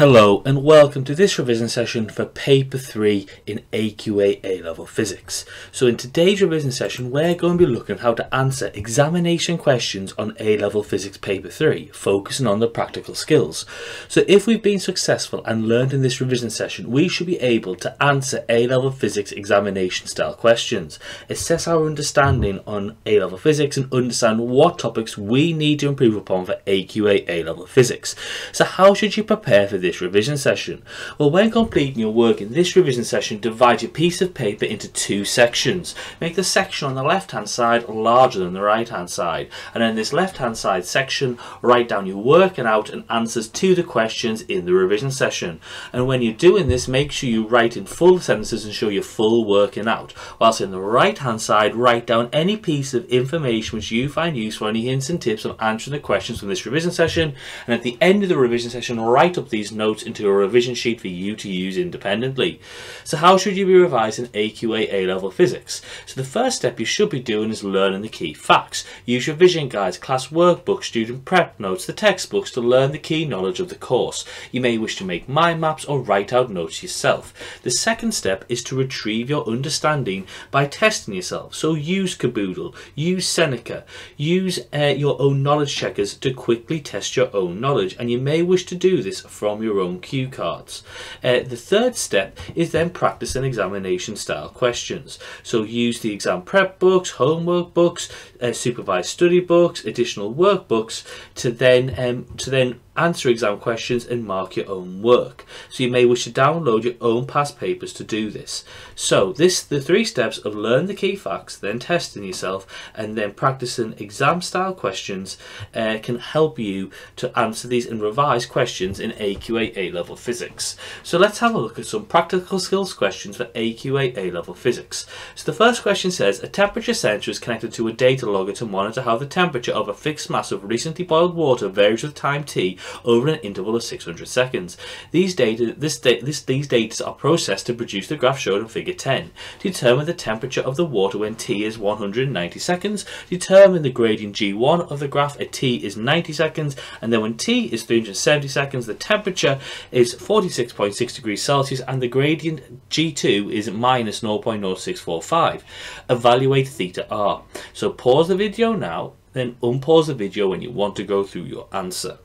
Hello and welcome to this revision session for paper 3 in AQA A-level physics. So in today's revision session we're going to be looking at how to answer examination questions on A-level physics paper 3 focusing on the practical skills. So if we've been successful and learned in this revision session we should be able to answer A-level physics examination style questions, assess our understanding on A-level physics and understand what topics we need to improve upon for AQA A-level physics. So how should you prepare for this revision session? Well, when completing your work in this revision session, divide your piece of paper into two sections. Make the section on the left hand side larger than the right hand side. And in this left hand side section, write down your working out and answers to the questions in the revision session. And when you're doing this, make sure you write in full sentences and show your full working out. Whilst in the right hand side, write down any piece of information which you find useful, any hints and tips on answering the questions from this revision session. And at the end of the revision session, write up these notes into a revision sheet for you to use independently. So how should you be revising AQA A-level physics? So the first step you should be doing is learning the key facts. Use your vision guides, class workbook, student prep notes, the textbooks to learn the key knowledge of the course. You may wish to make mind maps or write out notes yourself. The second step is to retrieve your understanding by testing yourself. So use Kerboodle, use Seneca, use uh, your own knowledge checkers to quickly test your own knowledge and you may wish to do this from your own cue cards. Uh, the third step is then practice and examination style questions. So use the exam prep books, homework books, uh, supervised study books, additional workbooks to then um, to then answer exam questions and mark your own work. So you may wish to download your own past papers to do this. So this the three steps of learn the key facts, then testing yourself and then practicing exam style questions uh, can help you to answer these and revise questions in AQA A-level physics. So let's have a look at some practical skills questions for AQA A-level physics. So the first question says a temperature sensor is connected to a data logger to monitor how the temperature of a fixed mass of recently boiled water varies with time t over an interval of 600 seconds. These data, this, this, these data are processed to produce the graph shown in figure 10. Determine the temperature of the water when t is 190 seconds. Determine the gradient g1 of the graph at t is 90 seconds. And then when t is 370 seconds, the temperature is 46.6 degrees Celsius and the gradient g2 is minus 0.0645. Evaluate theta r. So pause the video now, then unpause the video when you want to go through your answer.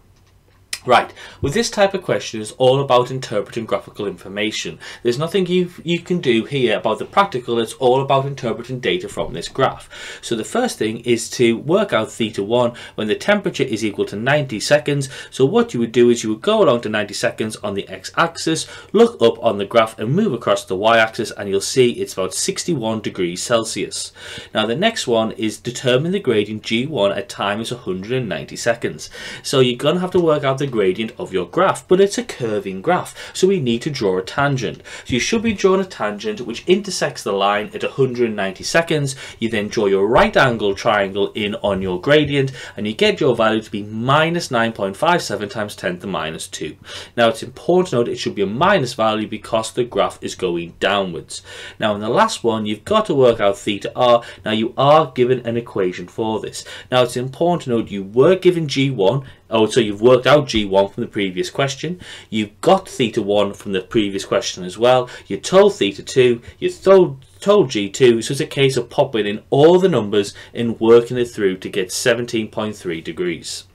Right, with this type of question, it's all about interpreting graphical information. There's nothing you, you can do here about the practical, it's all about interpreting data from this graph. So the first thing is to work out theta 1 when the temperature is equal to 90 seconds. So what you would do is you would go along to 90 seconds on the x-axis, look up on the graph and move across the y-axis and you'll see it's about 61 degrees Celsius. Now the next one is determine the gradient g1 at time is 190 seconds. So you're going to have to work out the gradient of your graph, but it's a curving graph, so we need to draw a tangent. So you should be drawing a tangent which intersects the line at 190 seconds. You then draw your right angle triangle in on your gradient, and you get your value to be minus 9.57 times 10 to the minus 2. Now it's important to note it should be a minus value because the graph is going downwards. Now in the last one, you've got to work out theta r. Now you are given an equation for this. Now it's important to note you were given g1 Oh, so you've worked out G1 from the previous question. You've got theta 1 from the previous question as well. You're told theta 2. You're told, told G2. So it's a case of popping in all the numbers and working it through to get 17.3 degrees.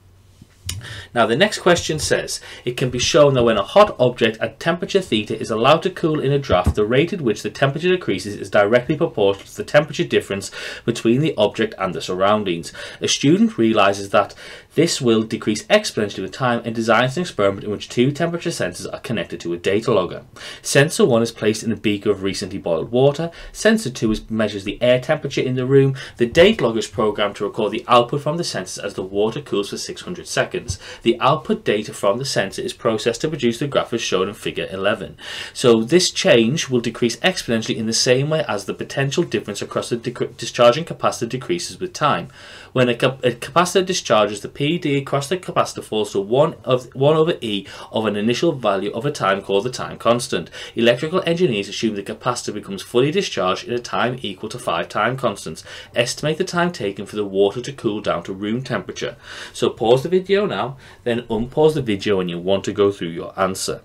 Now the next question says, it can be shown that when a hot object at temperature theta is allowed to cool in a draft, the rate at which the temperature decreases is directly proportional to the temperature difference between the object and the surroundings. A student realizes that this will decrease exponentially with time and designs an experiment in which two temperature sensors are connected to a data logger. Sensor 1 is placed in a beaker of recently boiled water. Sensor 2 is, measures the air temperature in the room. The data logger is programmed to record the output from the sensors as the water cools for 600 seconds. The output data from the sensor is processed to produce the graph as shown in figure 11. So this change will decrease exponentially in the same way as the potential difference across the discharging capacitor decreases with time. When a, cap a capacitor discharges, the PD across the capacitor falls to 1, of, 1 over E of an initial value of a time called the time constant. Electrical engineers assume the capacitor becomes fully discharged in a time equal to 5 time constants. Estimate the time taken for the water to cool down to room temperature. So pause the video now, then unpause the video when you want to go through your answer.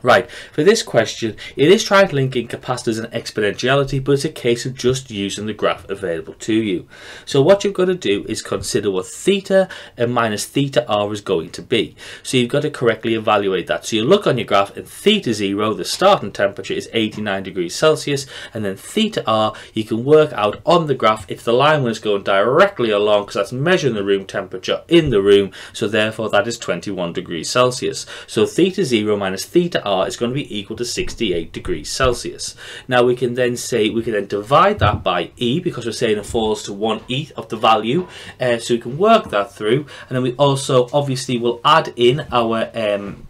Right, for this question, it is trying to link in capacitors and exponentiality, but it's a case of just using the graph available to you. So what you've got to do is consider what theta and minus theta r is going to be. So you've got to correctly evaluate that. So you look on your graph and theta 0, the starting temperature is 89 degrees Celsius, and then theta r, you can work out on the graph if the line was going directly along, because that's measuring the room temperature in the room, so therefore that is 21 degrees Celsius. So theta 0 minus theta R is going to be equal to 68 degrees Celsius. Now we can then say, we can then divide that by E because we're saying it falls to 1 E of the value. Uh, so we can work that through and then we also obviously will add in our um,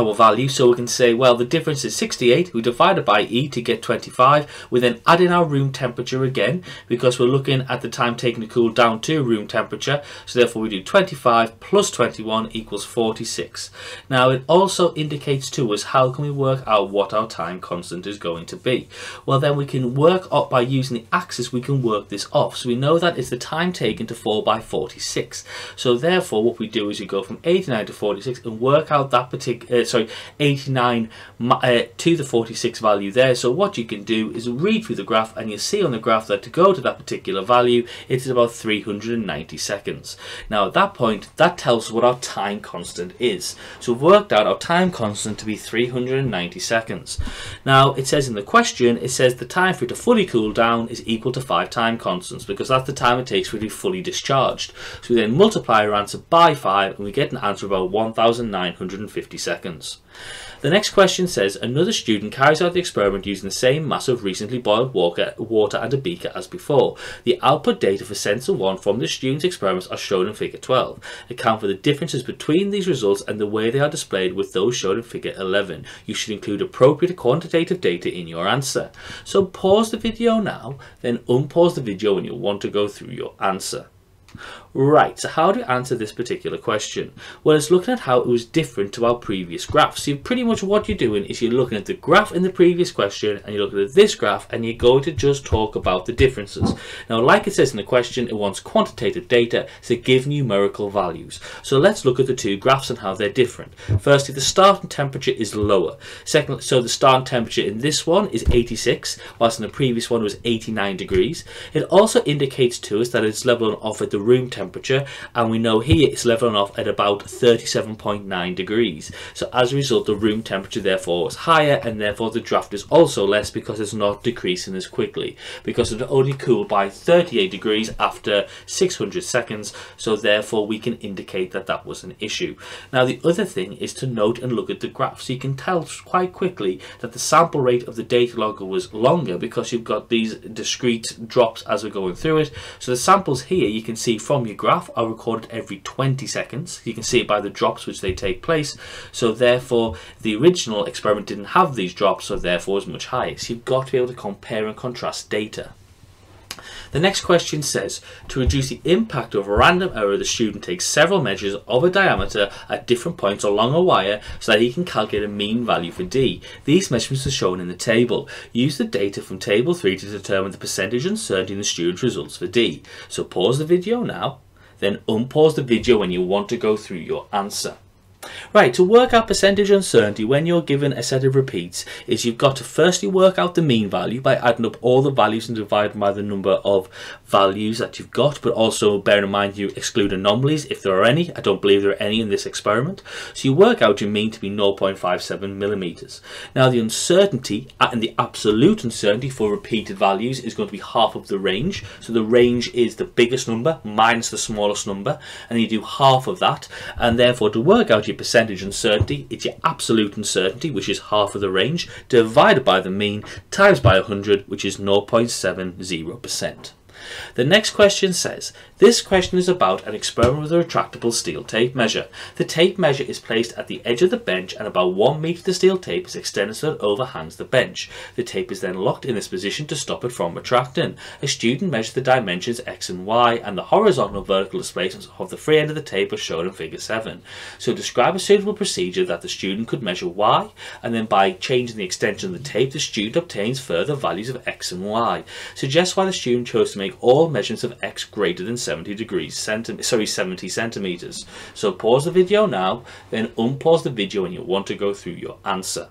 our value. So we can say well the difference is 68 we divide it by e to get 25 we then add in our room temperature again because we're looking at the time taken to cool down to room temperature. So therefore we do 25 plus 21 equals 46 now it also indicates to us how can we work out what our time constant is going to be. Well then we can work up by using the axis we can work this off. So we know that it's the time taken to fall by 46 so therefore what we do is we go from 89 to 46 and work out that particular uh, sorry 89 uh, to the 46 value there. So what you can do is read through the graph and you see on the graph that to go to that particular value it is about 390 seconds. Now at that point that tells us what our time constant is. So we've worked out our time constant to be 390 seconds. Now it says in the question it says the time for it to fully cool down is equal to five time constants because that's the time it takes for it to be fully discharged. So we then multiply our answer by 5 and we get an answer of about 1950 seconds seconds. The next question says, another student carries out the experiment using the same mass of recently boiled water, and a beaker as before. The output data for sensor 1 from the student's experiments are shown in figure 12. Account for the differences between these results and the way they are displayed with those shown in figure 11. You should include appropriate quantitative data in your answer. So pause the video now, then unpause the video when you want to go through your answer. Right, so how to answer this particular question? Well, it's looking at how it was different to our previous graph. So pretty much what you're doing is you're looking at the graph in the previous question and you're looking at this graph and you're going to just talk about the differences. Now, like it says in the question, it wants quantitative data, so give numerical values. So let's look at the two graphs and how they're different. Firstly, the starting temperature is lower. Second, so the starting temperature in this one is 86, whilst in the previous one it was 89 degrees. It also indicates to us that it's leveling off at the room temperature temperature and we know here it's leveling off at about 37.9 degrees. So as a result the room temperature therefore is higher and therefore the draft is also less because it's not decreasing as quickly because it only cooled by 38 degrees after 600 seconds. So therefore we can indicate that that was an issue. Now the other thing is to note and look at the graph so you can tell quite quickly that the sample rate of the data logger was longer because you've got these discrete drops as we're going through it. So the samples here you can see from your graph are recorded every 20 seconds. You can see it by the drops which they take place. So therefore, the original experiment didn't have these drops, so therefore it's much higher. So you've got to be able to compare and contrast data. The next question says, to reduce the impact of random error, the student takes several measures of a diameter at different points along a wire so that he can calculate a mean value for D. These measurements are shown in the table. Use the data from table 3 to determine the percentage uncertainty in the student's results for D. So pause the video now, then unpause the video when you want to go through your answer. Right, to work out percentage uncertainty when you're given a set of repeats is you've got to firstly work out the mean value by adding up all the values and dividing by the number of values that you've got, but also bear in mind you exclude anomalies if there are any. I don't believe there are any in this experiment. So you work out your mean to be 0.57 millimeters. Now the uncertainty uh, and the absolute uncertainty for repeated values is going to be half of the range. So the range is the biggest number minus the smallest number, and you do half of that, and therefore to work out your percentage uncertainty, it's your absolute uncertainty, which is half of the range, divided by the mean, times by 100, which is 0.70%. The next question says, this question is about an experiment with a retractable steel tape measure. The tape measure is placed at the edge of the bench and about 1 metre of the steel tape is extended so it overhangs the bench. The tape is then locked in this position to stop it from retracting. A student measures the dimensions x and y and the horizontal vertical displacements of the free end of the tape are shown in figure 7. So describe a suitable procedure that the student could measure y and then by changing the extension of the tape the student obtains further values of x and y. Suggest why the student chose to make all measurements of x greater than 70 degrees, centi sorry 70 centimeters. So pause the video now, then unpause the video when you want to go through your answer.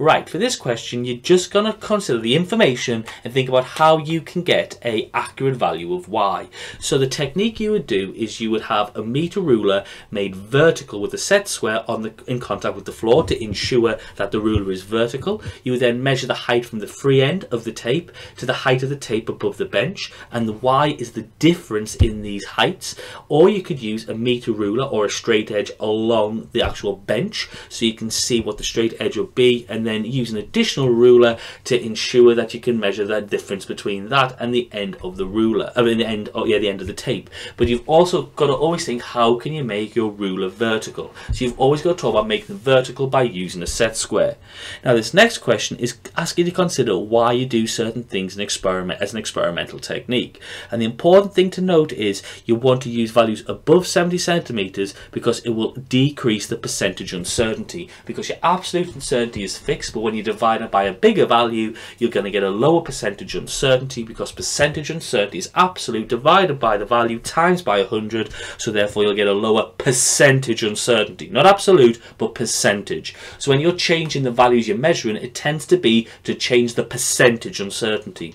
Right, for this question, you're just going to consider the information and think about how you can get a accurate value of y. So the technique you would do is you would have a meter ruler made vertical with a set square on the in contact with the floor to ensure that the ruler is vertical. You would then measure the height from the free end of the tape to the height of the tape above the bench, and the y is the difference in these heights. Or you could use a meter ruler or a straight edge along the actual bench so you can see what the straight edge will be and then use an additional ruler to ensure that you can measure the difference between that and the end of the ruler I mean the end oh yeah the end of the tape. But you've also got to always think how can you make your ruler vertical? So you've always got to talk about making them vertical by using a set square. Now this next question is asking you to consider why you do certain things in experiment as an experimental technique. And the important thing to note is you want to use values above 70 centimeters because it will decrease the percentage uncertainty because your absolute uncertainty is fixed but when you divide it by a bigger value you're going to get a lower percentage uncertainty because percentage uncertainty is absolute divided by the value times by 100 so therefore you'll get a lower percentage uncertainty. Not absolute but percentage. So when you're changing the values you're measuring it tends to be to change the percentage uncertainty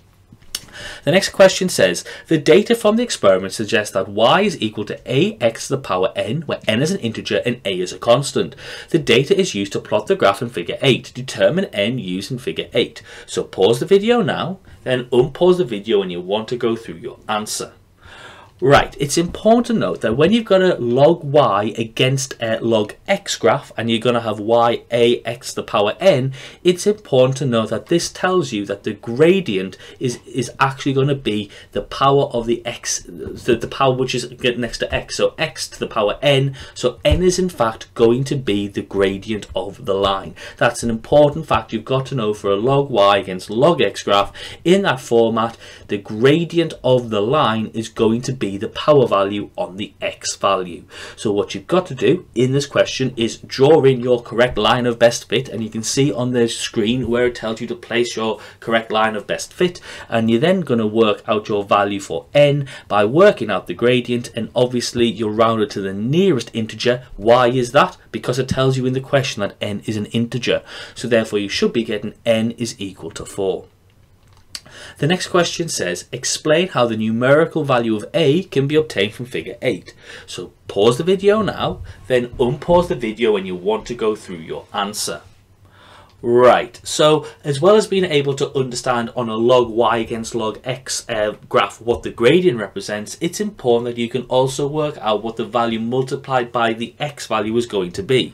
the next question says, the data from the experiment suggests that y is equal to ax to the power n, where n is an integer and a is a constant. The data is used to plot the graph in figure 8 to determine n used in figure 8. So pause the video now, then unpause the video when you want to go through your answer. Right, it's important to note that when you've got a log y against a log x graph and you're going to have y a x to the power n, it's important to note that this tells you that the gradient is, is actually going to be the power of the x, the, the power which is next to x, so x to the power n, so n is in fact going to be the gradient of the line. That's an important fact you've got to know for a log y against log x graph. In that format, the gradient of the line is going to be the power value on the x value. So what you've got to do in this question is draw in your correct line of best fit and you can see on the screen where it tells you to place your correct line of best fit and you're then going to work out your value for n by working out the gradient and obviously you'll round it to the nearest integer. Why is that? Because it tells you in the question that n is an integer. So therefore you should be getting n is equal to 4. The next question says, explain how the numerical value of a can be obtained from figure 8. So pause the video now, then unpause the video when you want to go through your answer. Right, so as well as being able to understand on a log y against log x uh, graph what the gradient represents, it's important that you can also work out what the value multiplied by the x value is going to be.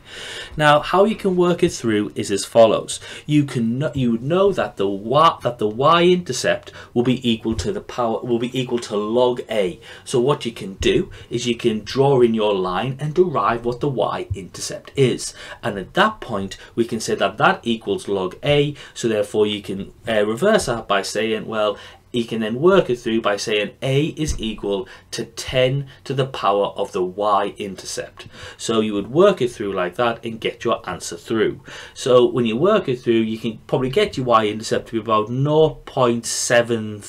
Now, how you can work it through is as follows. You can you know that the y that the y-intercept will be equal to the power will be equal to log a. So what you can do is you can draw in your line and derive what the y-intercept is, and at that point we can say that that equals equals log a so therefore you can uh, reverse that by saying well you can then work it through by saying a is equal to 10 to the power of the y-intercept. So you would work it through like that and get your answer through. So when you work it through, you can probably get your y-intercept to be about 0.73,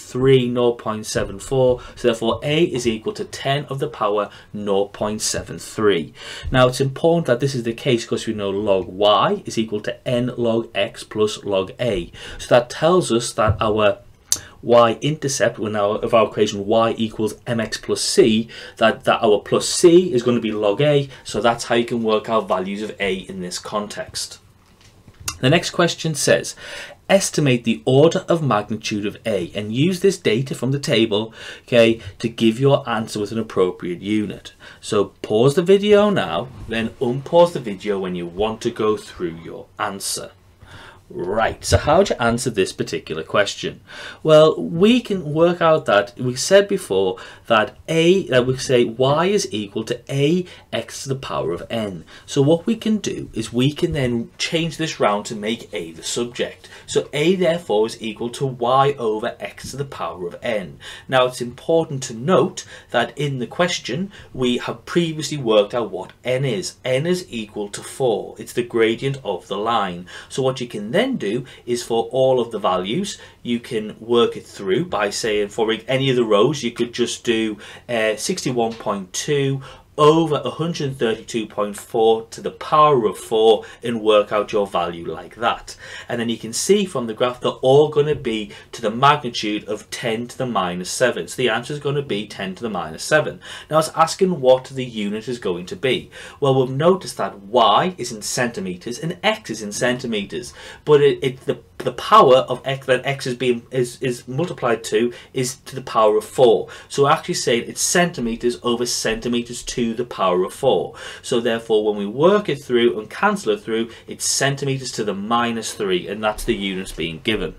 0.74. So therefore a is equal to 10 of the power 0.73. Now it's important that this is the case because we know log y is equal to n log x plus log a. So that tells us that our y-intercept, when our, of our equation y equals mx plus c, that, that our plus c is going to be log a, so that's how you can work out values of a in this context. The next question says, estimate the order of magnitude of A and use this data from the table okay to give your answer with an appropriate unit so pause the video now then unpause the video when you want to go through your answer Right, so how do you answer this particular question? Well, we can work out that we said before that a that we say y is equal to a x to the power of n. So what we can do is we can then change this round to make a the subject. So a therefore is equal to y over x to the power of n. Now it's important to note that in the question we have previously worked out what n is. n is equal to 4. It's the gradient of the line. So what you can then then do is for all of the values, you can work it through by saying for any of the rows, you could just do uh, 61.2 over 132.4 to the power of 4 and work out your value like that. And then you can see from the graph they're all going to be to the magnitude of 10 to the minus 7. So the answer is going to be 10 to the minus 7. Now it's asking what the unit is going to be. Well, we've noticed that y is in centimetres and x is in centimetres. But it, it the the power of x that x is being is is multiplied to is to the power of 4 so we're actually saying it's centimeters over centimeters to the power of 4 so therefore when we work it through and cancel it through it's centimeters to the minus 3 and that's the units being given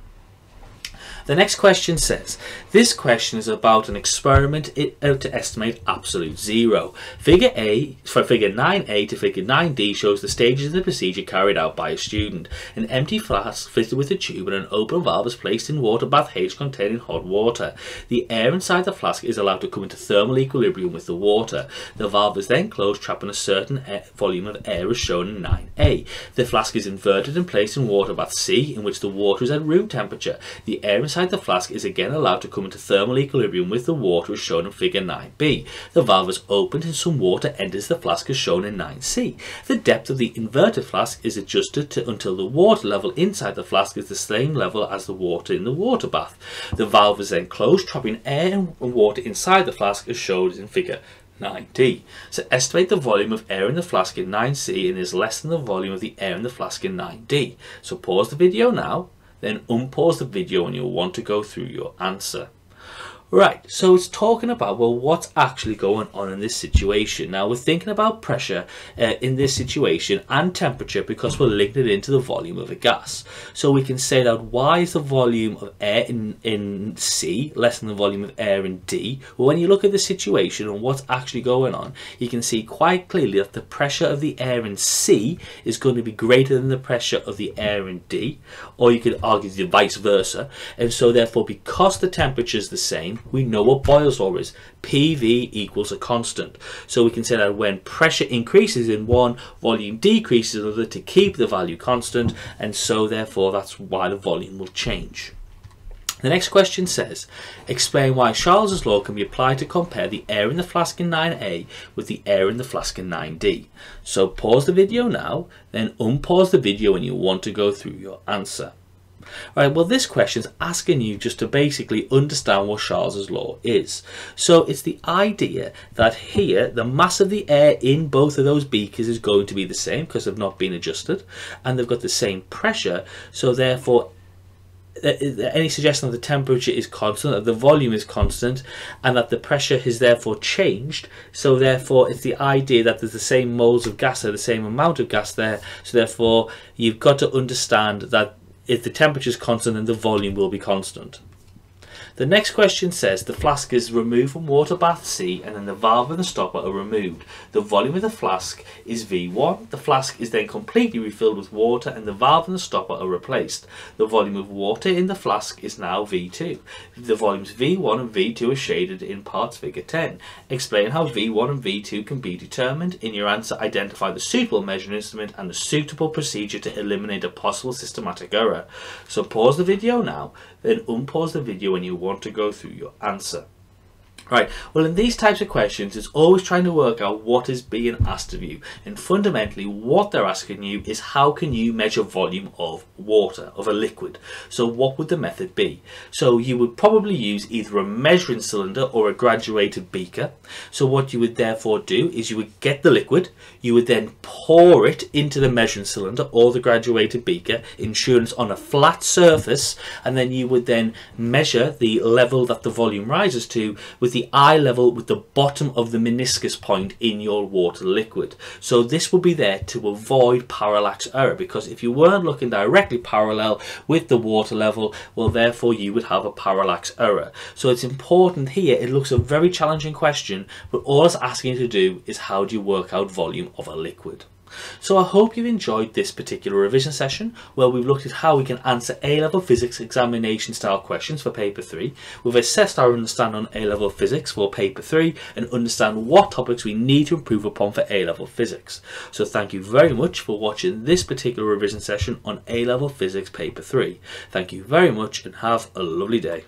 the next question says, this question is about an experiment uh, to estimate absolute zero. Figure A, for figure 9a to figure 9d shows the stages of the procedure carried out by a student. An empty flask fitted with a tube and an open valve is placed in water bath H containing hot water. The air inside the flask is allowed to come into thermal equilibrium with the water. The valve is then closed, trapping a certain volume of air as shown in 9a. The flask is inverted and placed in water bath C, in which the water is at room temperature. The air inside the flask is again allowed to come into thermal equilibrium with the water as shown in figure 9b. The valve is opened and some water enters the flask as shown in 9c. The depth of the inverted flask is adjusted to, until the water level inside the flask is the same level as the water in the water bath. The valve is then closed, trapping air and water inside the flask as shown in figure 9D. So estimate the volume of air in the flask in 9C and is less than the volume of the air in the flask in 9D. So pause the video now then unpause the video and you'll want to go through your answer. Right, so it's talking about, well, what's actually going on in this situation. Now, we're thinking about pressure uh, in this situation and temperature because we're linking it into the volume of a gas. So we can say that Y is the volume of air in, in C, less than the volume of air in D. Well, when you look at the situation and what's actually going on, you can see quite clearly that the pressure of the air in C is going to be greater than the pressure of the air in D, or you could argue the vice versa. And so therefore, because the temperature is the same, we know what Boyle's law is. PV equals a constant. So we can say that when pressure increases in one, volume decreases in another to keep the value constant, and so therefore that's why the volume will change. The next question says, explain why Charles's law can be applied to compare the air in the flask in 9a with the air in the flask in 9d. So pause the video now, then unpause the video when you want to go through your answer. Right, well this question is asking you just to basically understand what Charles's law is. So it's the idea that here the mass of the air in both of those beakers is going to be the same because they've not been adjusted and they've got the same pressure so therefore uh, uh, any suggestion that the temperature is constant, that the volume is constant, and that the pressure has therefore changed. So therefore, it's the idea that there's the same moles of gas there, the same amount of gas there. So therefore, you've got to understand that if the temperature is constant then the volume will be constant. The next question says the flask is removed from water bath C and then the valve and the stopper are removed. The volume of the flask is V1. The flask is then completely refilled with water and the valve and the stopper are replaced. The volume of water in the flask is now V2. The volumes V1 and V2 are shaded in parts figure 10. Explain how V1 and V2 can be determined. In your answer, identify the suitable measuring instrument and the suitable procedure to eliminate a possible systematic error. So pause the video now, then unpause the video when you want to go through your answer. Right, well in these types of questions it's always trying to work out what is being asked of you and fundamentally what they're asking you is how can you measure volume of water, of a liquid. So what would the method be? So you would probably use either a measuring cylinder or a graduated beaker. So what you would therefore do is you would get the liquid, you would then pour it into the measuring cylinder or the graduated beaker, it's on a flat surface and then you would then measure the level that the volume rises to with the the eye level with the bottom of the meniscus point in your water liquid. So this will be there to avoid parallax error because if you weren't looking directly parallel with the water level, well therefore you would have a parallax error. So it's important here, it looks a very challenging question, but all it's asking you to do is how do you work out volume of a liquid. So I hope you've enjoyed this particular revision session where we've looked at how we can answer A-level physics examination style questions for paper 3. We've assessed our understanding on A-level physics for paper 3 and understand what topics we need to improve upon for A-level physics. So thank you very much for watching this particular revision session on A-level physics paper 3. Thank you very much and have a lovely day.